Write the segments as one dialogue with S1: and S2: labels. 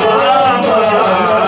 S1: I'm a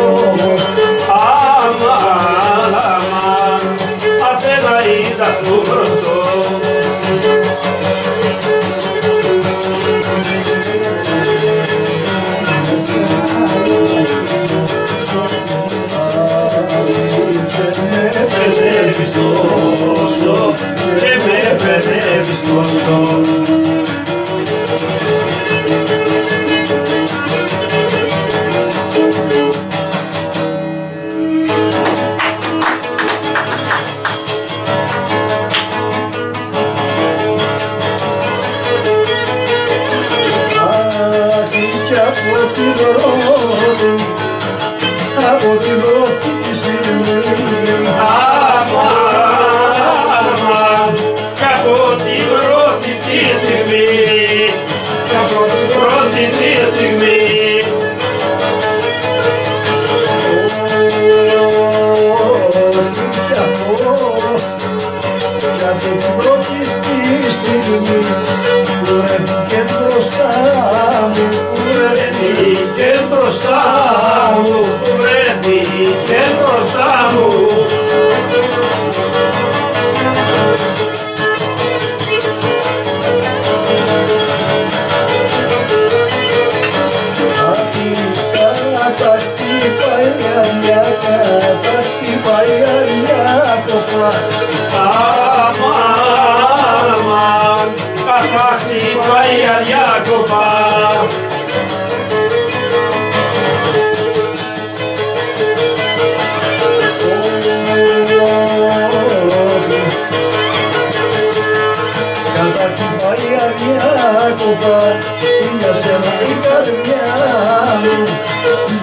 S1: ένα είδα σου χρωστώ. παιδεύεις τόσο και με παιδεύεις τόσο
S2: την πρώτη, από την πρώτη στιγμή.
S1: Άμα, άμα, κι από την πρώτη τη στιγμή. Κι από την πρώτη τη στιγμή. Βρέθηκε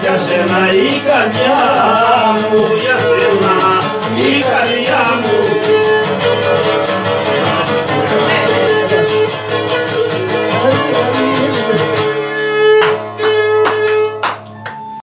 S2: Για σένα η καρδιά μου
S1: Για σένα